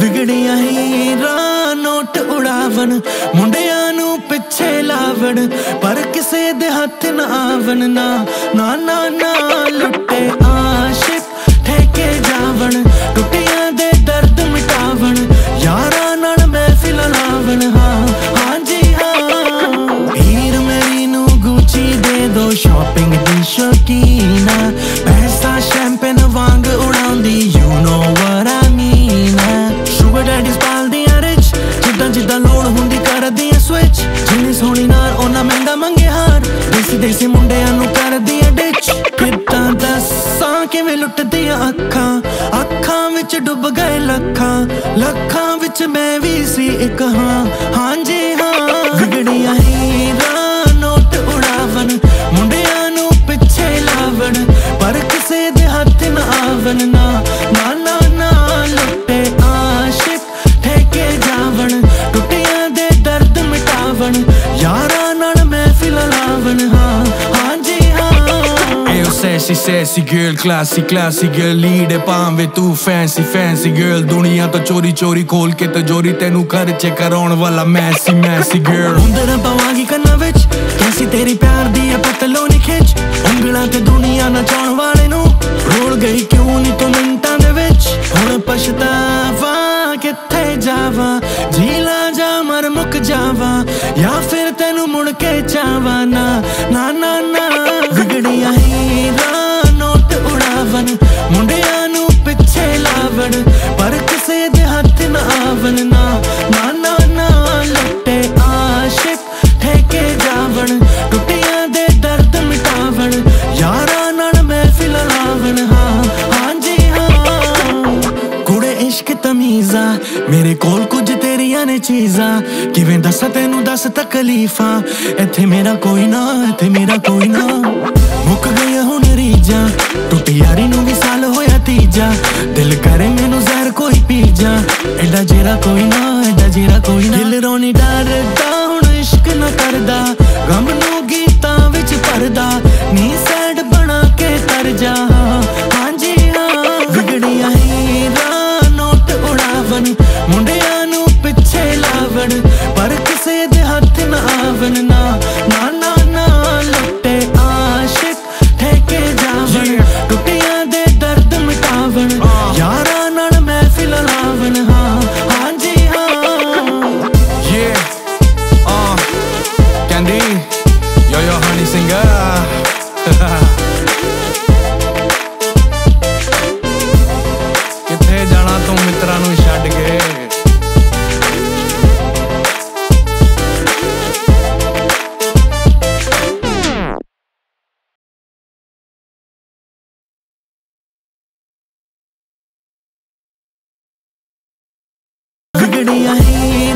ਵਿਗੜੀਆਂ ਹੀਰਾ note ਉਡਾਵਣ, ਮੁੰਡਿਆਂ ਨੂੰ ਪਿੱਛੇ ਲਾਵਣ, ਪਰ ਕਿਸੇ ਦੇ ਹੱਥ ਨਾ ਆਵਣ, ਨਾ ਨਾ ਨਾ ਨਾ ਲੁੱਟੇ ਆਸ਼ਿਕ ਠੇਕੇ ਜਾਵਣ, ਟੁੱਟੀਆਂ ਦੇ ਦਰਦ ਮਿਟਾਵਣ, ਯਾਰਾਂ ਨਾਲ ਮਹਿਫਿਲ ਲਾਵਣ, ਹਾਂ ਹਾਂਜੀ ਹਾਂ। ਵੀਰ ਮੇਰੀ ਨੂੰ ਗੁੱਚੀ ਦੇ ਦੋ ਸ਼ਾਪਿੰਗ ਦੀ ਸ਼ੌਕੀਨਾ ਪੈਸਾ ਸ਼ੈਮ ਦੇਸੀ ਮੁੰਡਿਆਂ ਨੂੰ ਕਰਦੀਆਂ ਡਿਚ। ਕਿੱਦਾਂ ਦੱਸਾਂ, ਕਿਵੇਂ ਲੁੱਟਦੀਆਂ ਅੱਖਾਂ। ਅੱਖਾਂ ਵਿੱਚ ਡੁੱਬ ਗਏ ਲੱਖਾਂ। ਲੱਖਾਂ ਵਿੱਚ ਮੈਂ ਵੀ ਸੀ ਇੱਕ ਹਾਂ। ਹਾਂਜੀ ਹਾਂ, ਵਿਗੜੀਆਂ ਹੀਰਾਂ, ਨੋਟ ਉਡਾਵਣ। ਮੁੰਡਿਆਂ ਨੂੰ ਪਿੱਛੇ ਲਾਵਣ, ਪਰ ਕਿਸੇ ਦੇ ਹੱਥ ਨਾ ਆਵਣ। ਨਾ ਨਾ ਨਾ ਨਾ ਲੁੱਟੇ ਆਸ਼ਿਕ ਠੇਕੇ ਜਾਵਣ। ਟੁੱਟਿਆਂ ਦੇ ਦਰਦ ਮਿਟਾਵਣ। ਯਾਰਾਂ ਨਾਲ ਮੈਂ ਲਾਵਣ ਹਾਂ ਹਾਂ। Sassy sassy girl classy classy girl lead ਭਾਵੇਂ ਤੂੰ fancy fancy girl ਦੁਨੀਆ ਤੋਂ ਚੋਰੀ ਚੋਰੀ ਖੋਲ ਕੇ ਤਜੋਰੀ ਤੈਨੂੰ ਖਰਚੇ ਕਰਾਉਣ ਵਾਲਾ ਮੈਸੀ ਮੈਸੀ girl ਹੁੰਦਰਾਂ ਪਵਾਂਗੀ ਕੰਨਾਂ ਵਿੱਚ ਕੈਸੀ ਤੇਰੀ ਪਿਆਰ ਦੀ ਹੈ ਪਤਲੋਨੀ ਖਿੱਚ। ਉਂਗਲਾਂ ਤੇ ਦੁਨੀਆ ਨਚਾਉਣ ਵਾਲੇ ਨੂੰ ਰੋਲ ਗਈ ਕਿਉਂ ਨਹੀਂ ਤੂੰ ਮਿੰਟਾਂ ਦੇ ਵਿੱਚ? ਹੁਣ ਪਛਤਾਵਾ ਕਿੱਥੇ ਜਾਵਾਂ? ਜੀਲਾ ਜਾ ਮਰ ਮੁੱਕ ਜਾਵਾਂ ਜਾਂ ਫਿਰ ਤੈਨੂੰ ਮੁੜ ਕੇ ਚਾਹਾਂ ਨਾ ਨਾ ਨਾ ਨਾ। ਨਾ ਨਾ ਨਾ ਨਾ ਨਾ ਲੁੱਟੇ ਆਸ਼ਿਕ, ਠੇਕੇ ਜਾਵਣ, ਟੁੱਟਿਆਂ ਦੇ ਦਰਦ ਮਿਟਾਵਣ, ਯਾਰਾਂ ਨਾਲ ਮਹਿਫਿਲ ਲਾਵਣ, ਹਾਂ ਹਾਂਜੀ ਹਾਂ। ਕੁੜੇ ਇਸ਼ਕ ਤਮੀਜ਼ਾ, ਮੇਰੇ ਕੋਲ ਕੁਝ ਤੇਰੀਆਂ ਨੇ ਚੀਜ਼ਾਂ। ਕਿਵੇਂ ਦੱਸਾਂ ਤੈਨੂੰ, ਦੱਸ ਤਕਲੀਫਾਂ। ਇੱਥੇ ਮੇਰਾ ਕੋਈ ਨਾ, ਇੱਥੇ ਮੇਰਾ ਕੋਈ ਨਾ। ਮੁੱਕ ਗਈਆਂ ਹੁਣ ਰੀਜਾਂ ਟੁੱਟੀ ਯਾਰੀ ਨੂੰ ਵੀ ਸਾਲ ਹੋਇਆ ਤੀਜਾ। ਦਿਲ ਕਰੇ ਜਾ, ਐਡਾ ਜੇਰਾ ਕੋਈ ਨਾ, ਐਡਾ ਜੇਰਾ ਕੋਈ ਨਾ। ਦਿਲ ਰੋਣੀ ਡਰਦਾ, ਹੁਣ ਇਸ਼ਕ ਨਾ ਕਰਦਾ, ਗਮ ਨੂੰ ਗੀਤਾਂ ਵਿੱਚ ਭਰਦਾ, ਨੀ ਸੈਡ ਬਣਾ ਕੇ ਤਰ ਜਾ। ਹਾਂਜੀ ਹਾਂ। ਵਿਗੜੀਆਂ ਹੀਰਾਂ, ਨੋਟ ਉਡਾਵਣ, ਮੁੰਡਿਆਂ ਨੂੰ ਪਿੱਛੇ ਲਾਵਣ। I ain't